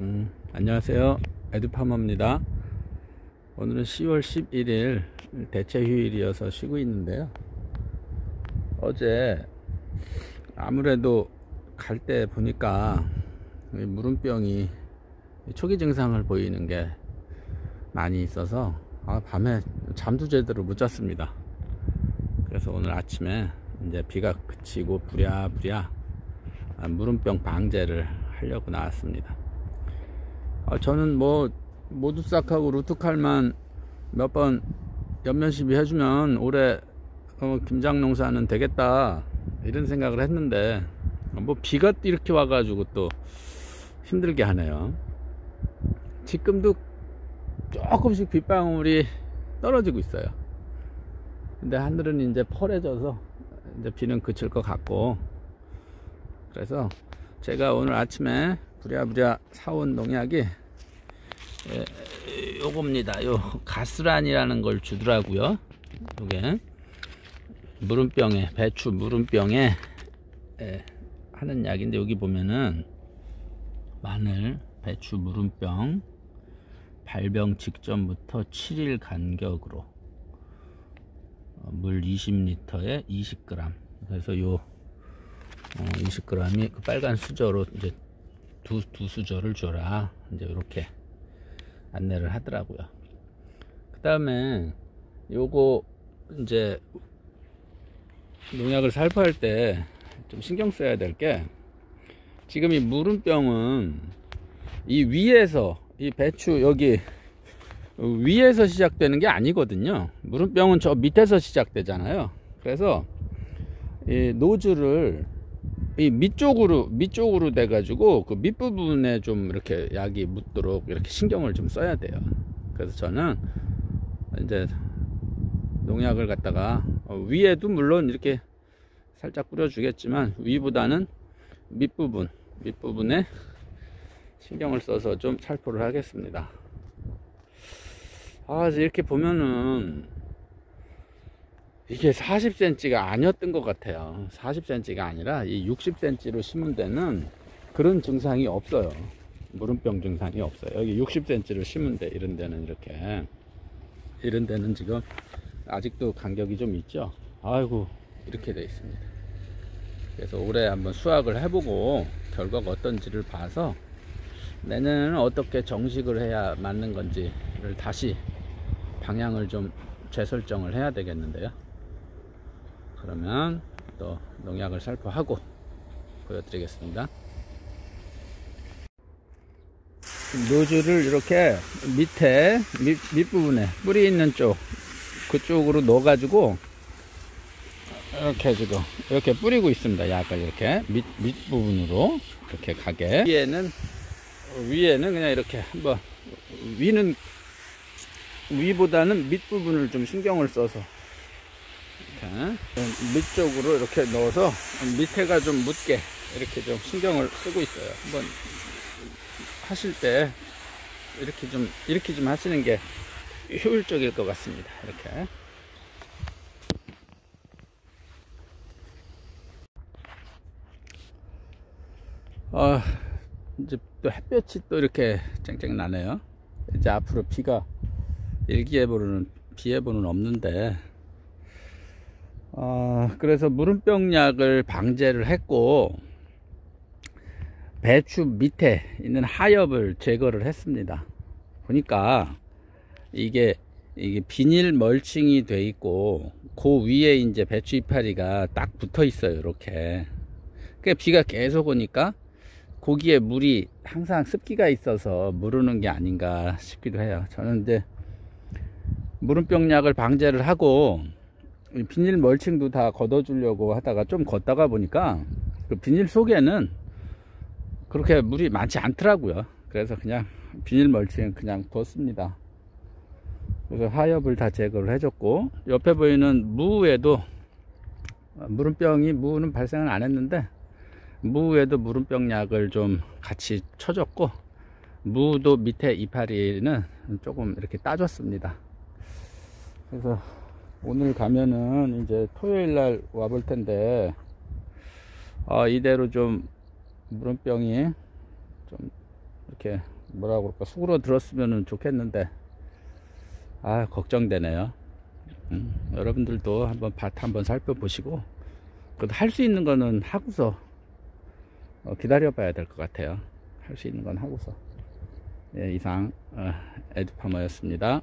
음, 안녕하세요. 에드파머입니다. 오늘은 10월 11일 대체 휴일이어서 쉬고 있는데요. 어제 아무래도 갈 때 보니까 물음병이 초기 증상을 보이는 게 많이 있어서 아, 밤에 잠도 제대로 못 잤습니다. 그래서 오늘 아침에 이제 비가 그치고 부랴부랴 아, 물음병 방제를 하려고 나왔습니다. 아, 저는 뭐 모두싹하고 루트칼만 몇번 연면시비 해주면 올해 어, 김장 농사는 되겠다 이런 생각을 했는데 뭐 비가 이렇게 와가지고 또 힘들게 하네요. 지금도 조금씩 빗방울이 떨어지고 있어요. 근데 하늘은 이제 펄해져서 이제 비는 그칠 것 같고 그래서 제가 오늘 아침에 부랴부랴 사온 농약이 예, 요겁니다. 요 가스란이라는 걸 주더라고요. 요게 물음병에 배추 예, 하는 약인데 여기 보면은 마늘 배추 물음병 발병 직전부터 7일 간격으로 어, 물 20리터에 20g 그래서 요 어, 20g이 그 빨간 수저로 이제 두, 두 수저를 줘라 이제 이렇게 안내를 하더라고요. 그 다음에 요거 이제 농약을 살포할 때 좀 신경 써야 될 게 지금 이 물음병은 이 위에서 이 배추 여기 위에서 시작되는 게 아니거든요. 물음병은 저 밑에서 시작되잖아요. 그래서 이 노즐을 이 밑쪽으로 밑쪽으로 돼 가지고 그 밑부분에 좀 이렇게 약이 묻도록 이렇게 신경을 좀 써야 돼요. 그래서 저는 이제 농약을 갖다가 어, 위에도 물론 이렇게 살짝 뿌려 주겠지만 위보다는 밑부분 밑부분에 신경을 써서 좀 살포를 하겠습니다. 아 이렇게 보면은 이게 40cm가 아니었던 것 같아요. 40cm가 아니라 이 60cm로 심은 데는 그런 증상이 없어요. 물음병 증상이 없어요. 여기 60cm로 심은 데 이런 데는 이렇게 이런 데는 지금 아직도 간격이 좀 있죠? 아이고 이렇게 되어 있습니다. 그래서 올해 한번 수확을 해보고 결과가 어떤지를 봐서 내년에는 어떻게 정식을 해야 맞는 건지를 다시 방향을 좀 재설정을 해야 되겠는데요 그러면 또 농약을 살포하고 보여드리겠습니다. 노즐을 이렇게 밑에 밑, 밑부분에 뿌리 있는 쪽 그쪽으로 넣어 가지고 이렇게 지금 이렇게 뿌리고 있습니다. 약간 이렇게 밑, 밑부분으로 이렇게 가게. 위에는 위에는 그냥 이렇게 한번 위는 위보다는 밑부분을 좀 신경을 써서 밑쪽으로 이렇게 넣어서 밑에가 좀 묻게 이렇게 좀 신경을 쓰고 있어요. 한번 하실 때 이렇게 좀 이렇게 좀 하시는 게 효율적일 것 같습니다. 이렇게. 아 이제 또 햇볕이 또 이렇게 쨍쨍 나네요. 이제 앞으로 비가 일기예보는 비예보는 없는데 어, 그래서 물음병약을 방제를 했고 배추 밑에 있는 하엽을 제거를 했습니다. 보니까 이게 이게 비닐 멀칭이 돼 있고 그 위에 이제 배추 이파리가 딱 붙어 있어요 이렇게. 그 비가 계속 오니까 고기에 물이 항상 습기가 있어서 무르는 게 아닌가 싶기도 해요. 저는 이제 물음병약을 방제를 하고 비닐 멀칭도 다 걷어 주려고 하다가 좀 걷다가 보니까 그 비닐 속에는 그렇게 물이 많지 않더라고요. 그래서 그냥 비닐 멀칭 그냥 뒀습니다. 그래서 하엽을 다 제거를 해줬고 옆에 보이는 무에도 물음병이 무는 발생은 안 했는데 무에도 물음병 약을 좀 같이 쳐줬고 무도 밑에 이파리는 조금 이렇게 따줬습니다. 그래서 오늘 가면은 이제 토요일 날 와볼 텐데 어, 이대로 좀 물음병이 좀 이렇게 뭐라 그럴까 수그러 들었으면 좋겠는데 아 걱정되네요. 음, 여러분들도 한번 밭 한번 살펴보시고 그래도 할 수 있는 거는 하고서 어, 기다려 봐야 될 것 같아요. 할 수 있는 건 하고서. 예, 이상 어, 에드파머였습니다